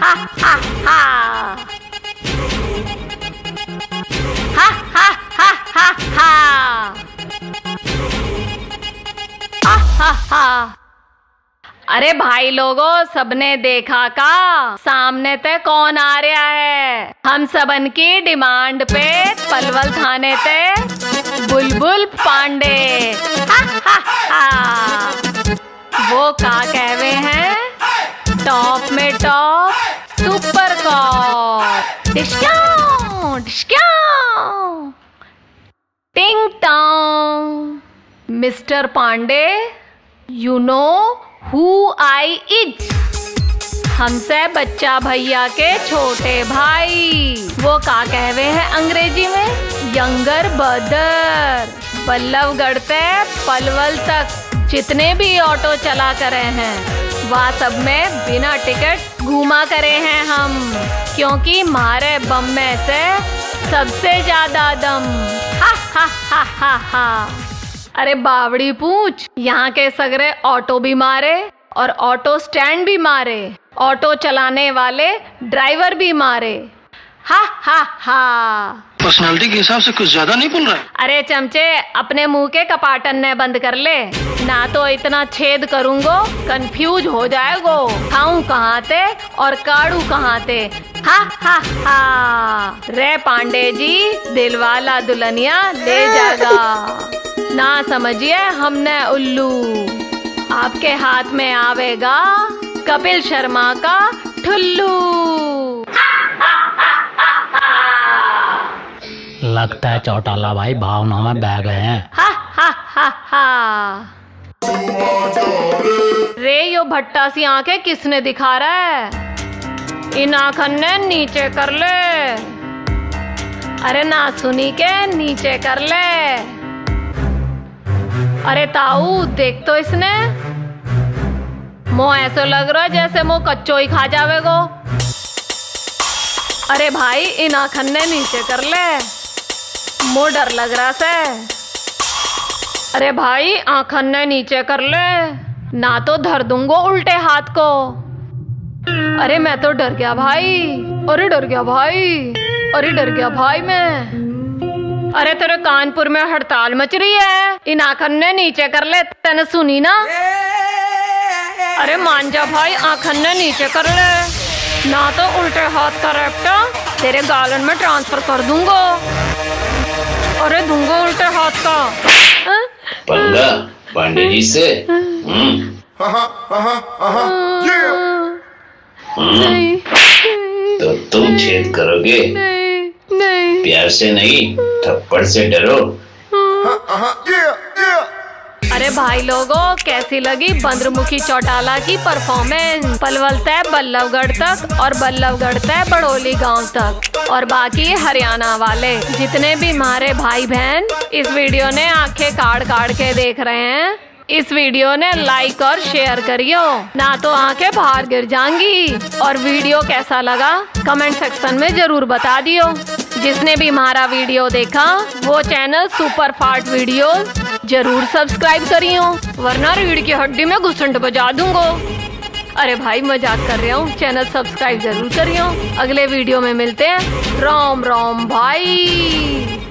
अरे भाई लोगों, सबने देखा का? सामने ते कौन आ रहा है? हम सबन की डिमांड पे पलवल थाने ते बुलबुल पांडे। हा हा हा वो का कहवे हैं? टॉप में top. Super discounting Tong mister Pandey you know who I is हमसे बच्चा भैया के छोटे भाई। वो का कहवे हैं अंग्रेज़ी में? यंगर बदर बल्लभगढ़ से पलवल तक जितने भी ऑटो चला करे हैं। वह, सब में बिना टिकट घूमा करे हैं हम, क्योंकि मारे बम में से सबसे ज़्यादा दम। हा हा हा हा हा। अरे बावड़ी पूछ, यहाँ के सगरे ऑटो भी मारे और ऑटो स्टैंड भी मारे, ऑटो चलाने वाले ड्राइवर भी मारे। हा हा हा। पर्सनालिटी के हिसाब से कुछ ज़्यादा नहीं बोल रहा है। अरे चमचे अपने मुँह के कपाटन ने बंद कर ले। ना तो इतना छेद करूंगो कंफ्यूज हो जाएगो। खाऊं कहाँ ते और काड़ू कहाँ ते। हा हा हा। रे पांडे जी दिलवाला दुल्हनिया ले जाएगा ना समझिए हमने उल्लू। आपके हाथ में आवेगा कपिल शर्मा का ठुल्लू। लगता है चौटाला भाई भावना में बह गए हैं। हा हा रे, यो भट्टा सी आँखें किसने दिखा रहा है? इन आखन ने नीचे कर ले। अरे ना सुनी के नीचे कर ले। अरे ताऊ, देख तो इसने। मो ऐसा लग रहा है जैसे मो कच्चो ही खा जावेगो। अरे भाई इन आखन ने नीचे कर ले मो डर लग रहा से अरे भाई आखन ने नीचे कर ले ना तो धर दूंगो उल्टे हाथ को अरे मैं तो डर गया भाई अरे डर गया भाई अरे डर गया भाई मैं अरे तेरे कानपुर में हड़ताल मच रही है इन आखन ने नीचे कर ले तेने सुनी ना अरे मान जा भाई आखन ने नीचे कर ले ना तो उल्टे हाथ का रेपटा तेरे गालन में ट्रांसफ़र कर दूँगा। अरे दूँगा उल्टे हाथ का। हाँ? पंगा पांडे जी से। हम्म, हम्म, नहीं तो तुम छेद करोगे? नहीं नहीं प्यार से नहीं थप्पड़ से डरो। अरे भाई लोगों, कैसी लगी बंद्रमुखी चौटाला की परफॉर्मेंस पलवल तय बल्लभगढ़ तक और बल्लभगढ़ तय बड़ोली गाँव तक। और बाकी हरियाणा वाले, जितने भी हमारे भाई बहन, इस वीडियो ने आँखें काट काट के देख रहे हैं, इस वीडियो ने लाइक और शेयर करियो, ना तो आँखें बाहर गिर जाएँगी। और वीडियो कैसा लगा कमेंट सेक्शन में ज़रूर बता दियो। जिसने भी हमारा वीडियो देखा, वो चैनल सुपर फास्ट वीडियो ज़रूर सब्सक्राइब करियो वरना रीढ़ की हड्डी में घुसंट बजा दूंगो। अरे भाई, मज़ाक कर रहा हूँ चैनल सब्सक्राइब ज़रूर करियो अगले वीडियो में मिलते हैं। राम राम भाई।